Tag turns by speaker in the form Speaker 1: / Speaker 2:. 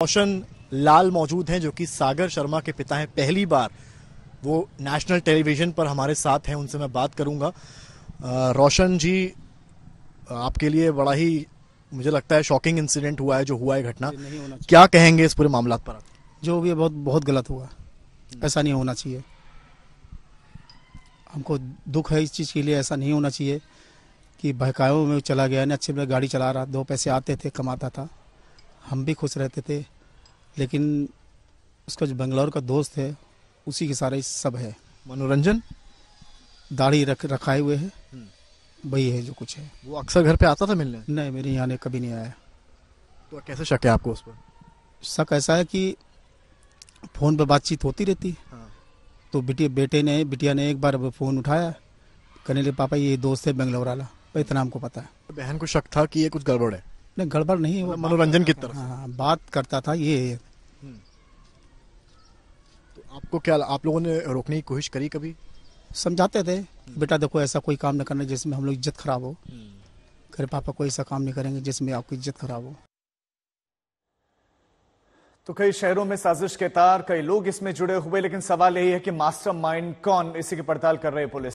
Speaker 1: रोशन लाल मौजूद हैं जो कि सागर शर्मा के पिता हैं। पहली बार वो नेशनल टेलीविज़न पर हमारे साथ हैं उनसे मैं बात करूँगा। रोशन जी आपके लिए बड़ा ही मुझे लगता है शॉकिंग इंसिडेंट हुआ है जो हुआ है घटना। क्या कहेंगे इस पूरे मामला पर
Speaker 2: जो भी बहुत बहुत गलत हुआ। ऐसा नहीं होना चाहिए। हमको दुख है इस चीज़ के लिए ऐसा नहीं होना चाहिए कि बहकायों में चला गया ना अच्छे में गाड़ी चला रहा दो पैसे आते थे कमाता था। हम भी खुश रहते थे लेकिन उसका जो बंगलौर का दोस्त है उसी के सारे सब है।
Speaker 1: मनोरंजन?
Speaker 2: दाढ़ी रख रखाए हुए है। वही है जो कुछ है।
Speaker 1: वो अक्सर घर पे आता था मिलने?
Speaker 2: नहीं मेरे यहाँ ने कभी नहीं आया।
Speaker 1: तो कैसे शक है आपको उस पर?
Speaker 2: शक ऐसा है कि फ़ोन पे बातचीत होती रहती। है।
Speaker 1: हाँ।
Speaker 2: तो बिटिया बेटे ने बिटिया ने एक बार फ़ोन उठाया कहने लगे पापा ये दोस्त है बेंगलोर वाला इतना हमको पता है।
Speaker 1: बहन को शक था कि ये कुछ गड़बड़ है?
Speaker 2: नहीं गड़बड़ नहीं वो
Speaker 1: मनोरंजन की तरफ़।
Speaker 2: हाँ हाँ, बात करता था ये।
Speaker 1: तो आपको क्या आप लोगों ने रोकने की कोशिश करी कभी?
Speaker 2: समझाते थे बेटा देखो ऐसा कोई काम न करना जिसमें हम लोग इज़्ज़त खराब हो। करे पापा कोई ऐसा काम नहीं करेंगे जिसमें आपकी इज़्ज़त खराब हो।
Speaker 3: तो कई शहरों में साजिश के तार कई लोग इसमें जुड़े हुए लेकिन सवाल यही है कि मास्टरमाइंड कौन इसी की पड़ताल कर रही है पुलिस?